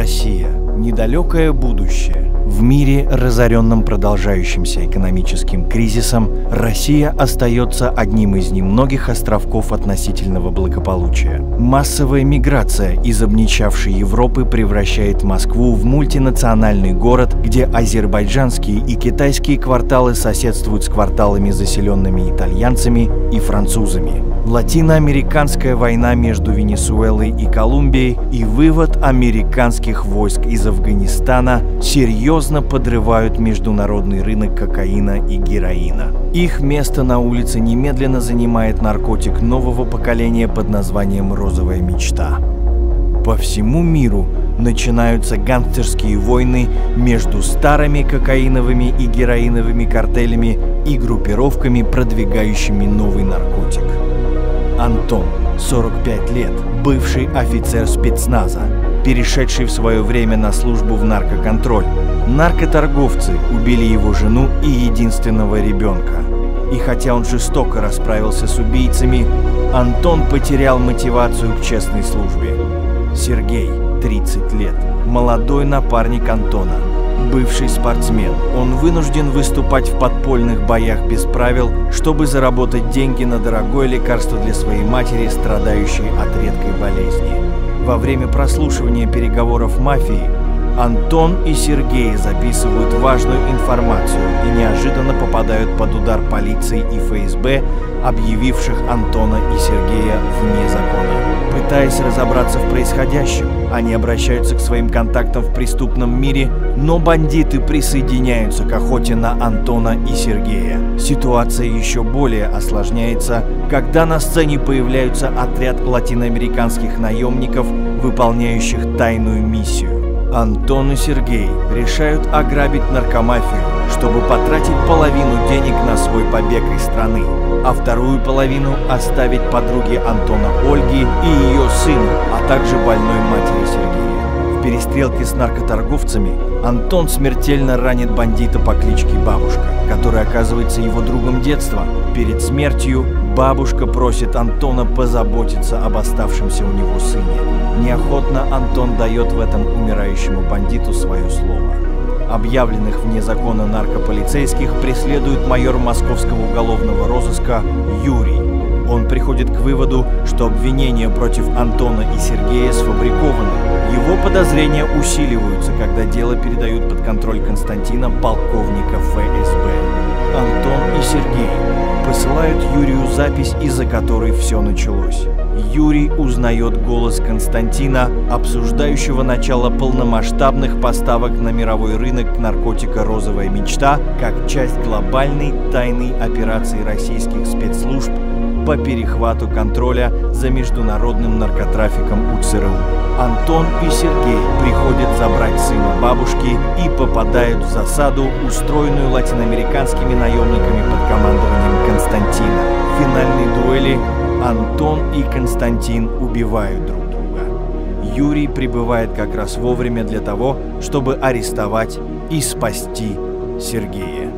Россия. Недалекое будущее. В мире, разоренном продолжающимся экономическим кризисом, Россия остается одним из немногих островков относительного благополучия. Массовая миграция из обничавшей Европы превращает Москву в мультинациональный город, где азербайджанские и китайские кварталы соседствуют с кварталами, заселенными итальянцами и французами. Латиноамериканская война между Венесуэлой и Колумбией и вывод американских войск из Афганистана серьезно подрывают международный рынок кокаина и героина. Их место на улице немедленно занимает наркотик нового поколения под названием «Розовая мечта». По всему миру начинаются гангстерские войны между старыми кокаиновыми и героиновыми картелями и группировками, продвигающими новый наркотик. Антон, 45 лет, бывший офицер спецназа, перешедший в свое время на службу в наркоконтроль. Наркоторговцы убили его жену и единственного ребенка. И хотя он жестоко расправился с убийцами, Антон потерял мотивацию к честной службе. Сергей, 30 лет, молодой напарник Антона, бывший спортсмен. Он вынужден выступать в подпольных боях без правил, чтобы заработать деньги на дорогое лекарство для своей матери, страдающей от редкой болезни. Во время прослушивания переговоров мафии Антон и Сергей записывают важную информацию и неожиданно попадают под удар полиции и ФСБ, объявивших Антона и Сергея вне закона. Пытаясь разобраться в происходящем, они обращаются к своим контактам в преступном мире, но бандиты присоединяются к охоте на Антона и Сергея. Ситуация еще более осложняется, когда на сцене появляются отряд латиноамериканских наемников, выполняющих тайную миссию. Антон и Сергей решают ограбить наркомафию, чтобы потратить половину денег на свой побег из страны, а вторую половину оставить подруге Антона Ольги и ее сыну, а также больной матери Сергея. В перестрелке с наркоторговцами Антон смертельно ранит бандита по кличке Бабушка, который оказывается его другом детства. Перед смертью бабушка просит Антона позаботиться об оставшемся у него сыне. Неохотно Антон дает в этом умирающему бандиту свое слово. Объявленных вне закона наркополицейских преследует майор московского уголовного розыска Юрий. Он приходит к выводу, что обвинения против Антона и Сергея сфабрикованы. Его подозрения усиливаются, когда дело передают под контроль Константина, полковника ФСБ. Антон и Сергей посылают Юрию запись, из-за которой все началось. Юрий узнает голос Константина, обсуждающего начало полномасштабных поставок на мировой рынок наркотика «Розовая мечта» как часть глобальной тайной операции российских спецслужб по перехвату контроля за международным наркотрафиком у ЦРУ. Антон и Сергей приходят забрать сына бабушки и попадают в засаду, устроенную латиноамериканскими наемниками под командованием Константина. В финальной дуэли Антон и Константин убивают друг друга. Юрий прибывает как раз вовремя для того, чтобы арестовать и спасти Сергея.